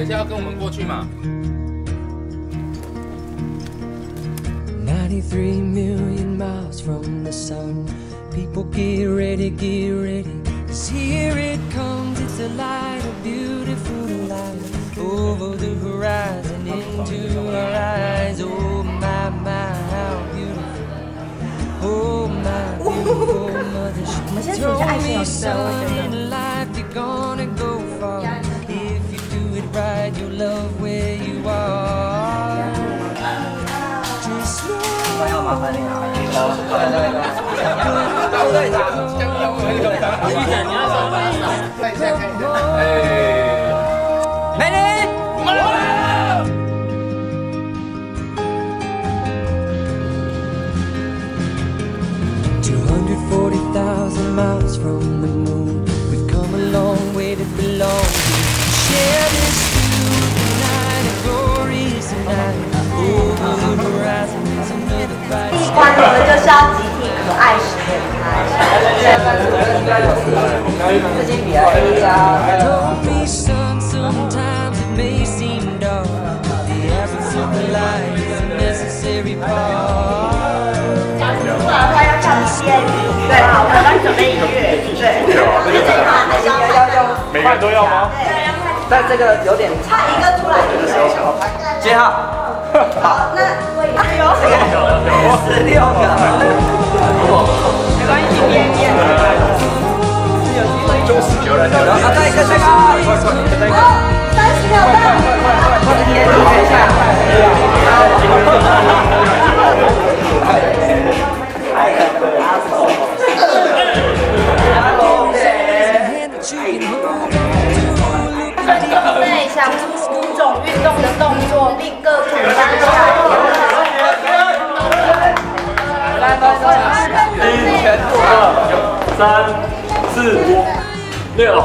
等一下要跟我们过去嘛？93 million miles from the sun. People get ready, get ready. Cause here it comes, it's a light, a beautiful light. Over the horizon, into our eyes. Oh my, my, how beautiful. Oh my beautiful mother. She told me, son, in life you're gonna ちゃんに会うに。对，好，我帮你准备音乐，对，就这款的要要要，每个都要吗？对，但这个有点差一个出来，接号，好，那哎呦，十六个，三四五六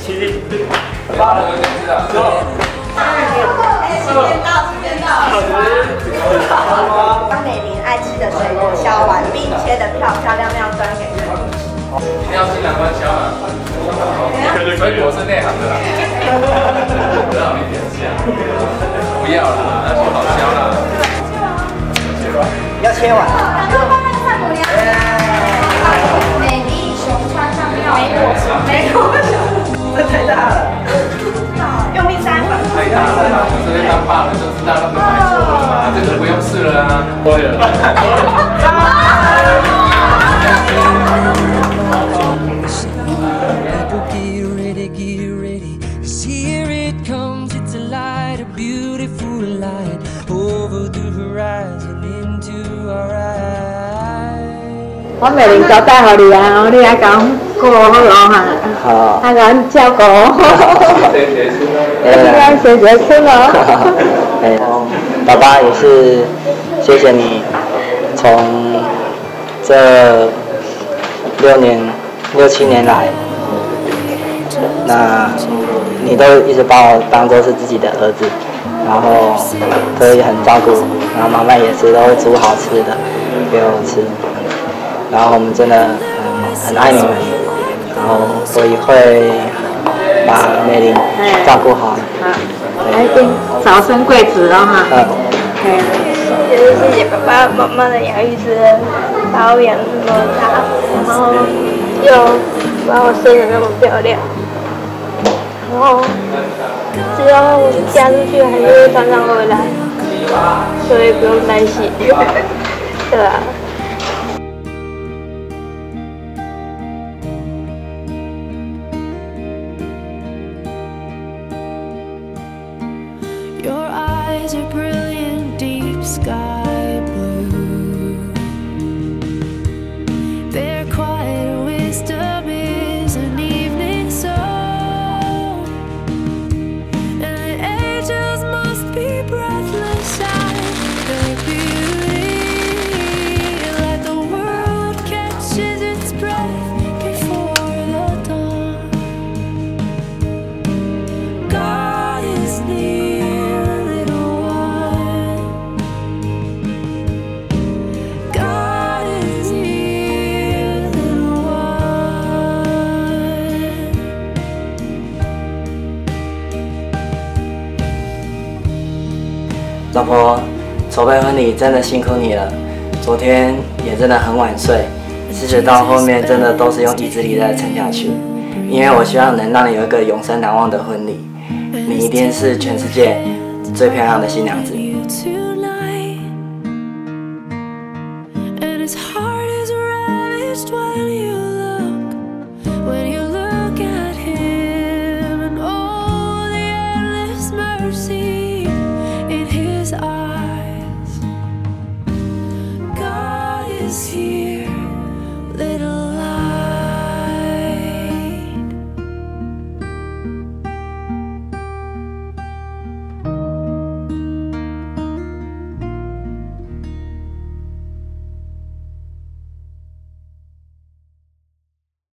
七八九时间到，时间到。将美玲爱吃的水果削完，并切得漂漂亮亮，端给人。一定要尽量端销啊！水果是内行的啦，不让你点下，不要啦，那就好销啦。要切完。美丽熊穿上跳舞，没有，这太大了。用力三把。太大了啦，这边当爸了就知道他们买错了嘛，这个不用试了啊。对了。People get ready, get ready. Cause here it comes, it's a 好咯哈，好。啊，甲阮照顾，谁谁出？你要学学吃咯。对，爸爸也是谢谢你，从这六年、六七年来，那你都一直把我当做是自己的儿子，然后都也很照顾，然后妈妈也是都会煮好吃的给我吃，然后我们真的很很爱你们，然后我也会把美玲照顾好。一定早生贵子了哈。嗯。嘿就是谢谢爸爸妈妈的养育之恩，把我养那么大，然后又把我生得那么漂亮，然后只要我嫁出去，还是会常常回来，所以不用担心。对啊。Eyes are brilliant, 老婆筹备婚礼真的辛苦你了昨天也真的很晚睡其实到后面真的都是用意志力在撑下去。因为我希望能让你有一个永生难忘的婚礼你一定是全世界最漂亮的新娘子。